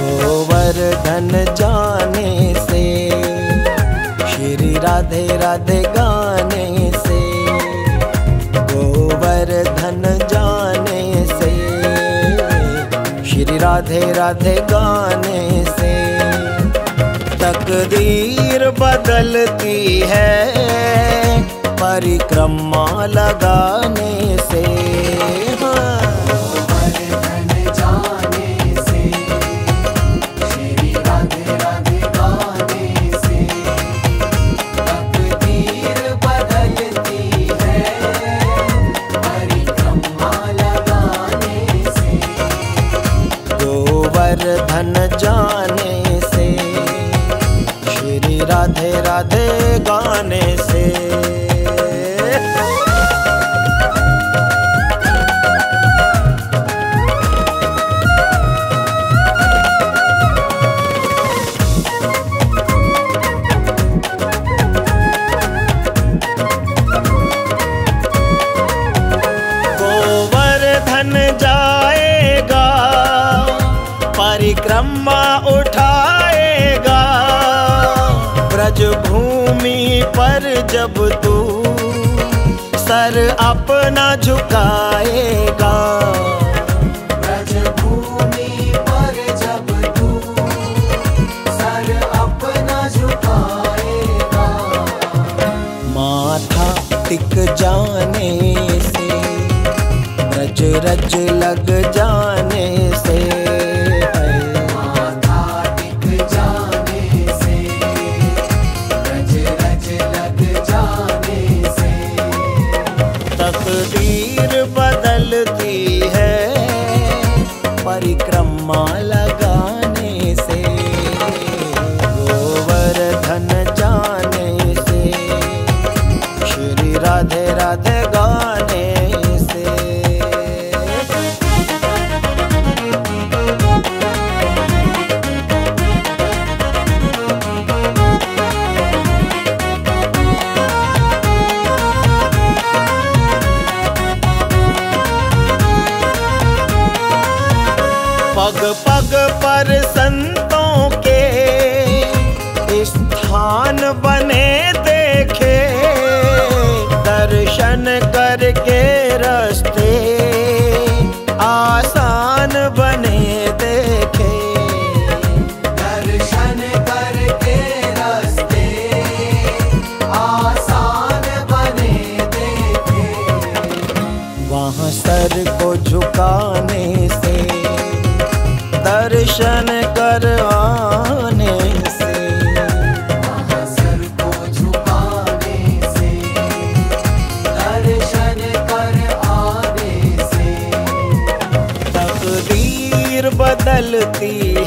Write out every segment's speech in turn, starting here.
गोवर्धन जाने राधे गाने से, गोवर्धन जाने से, श्री राधे राधे गाने से, तकदीर बदलती है, परिक्रमा लगाने से। ब्रज भूमि पर जब तू सर अपना झुकाएगा। ब्रज भूमि पर जब तू सर अपना झुकाएगा। माथा टिक जाने से ब्रज रज लग जाने पग पग पर संतों के स्थान बने देखे। दर्शन करके रास्ते आसान बने देखे। दर्शन करके रास्ते आसान बने देखे। वहाँ सर को झुकाने से दर्शन करवाने से। सर को झुकाने से। दर्शन कर आने से। तकदीर बदलती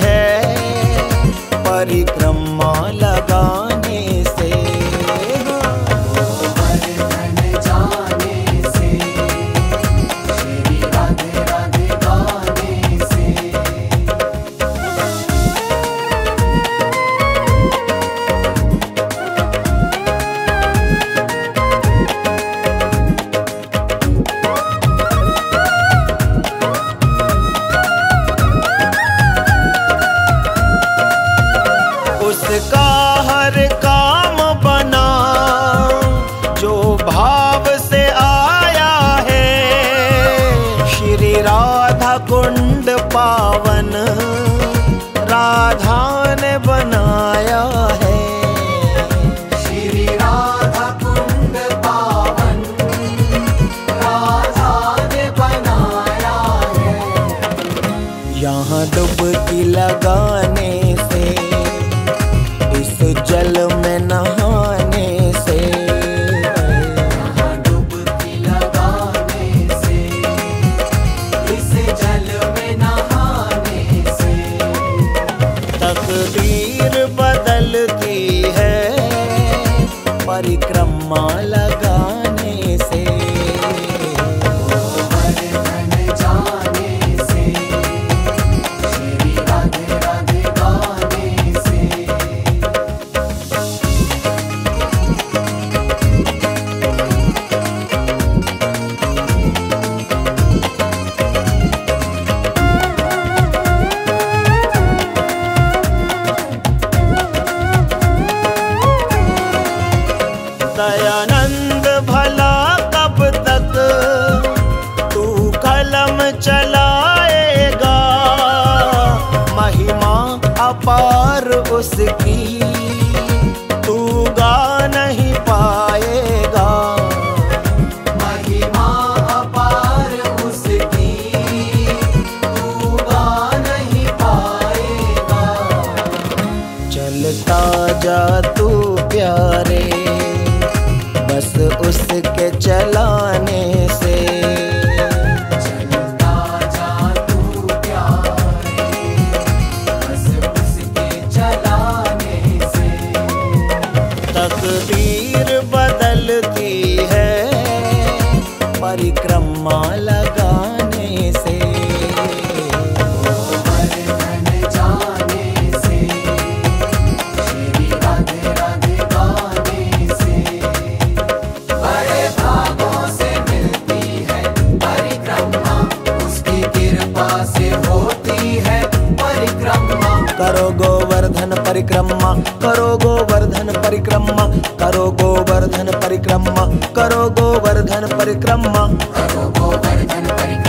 तकदीर बदलती है परिक्रमा चला மாலை परिक्रमा। करो गोवर्धन परिक्रमा। करो गोवर्धन परिक्रमा। करो गोवर्धन परिक्रमा।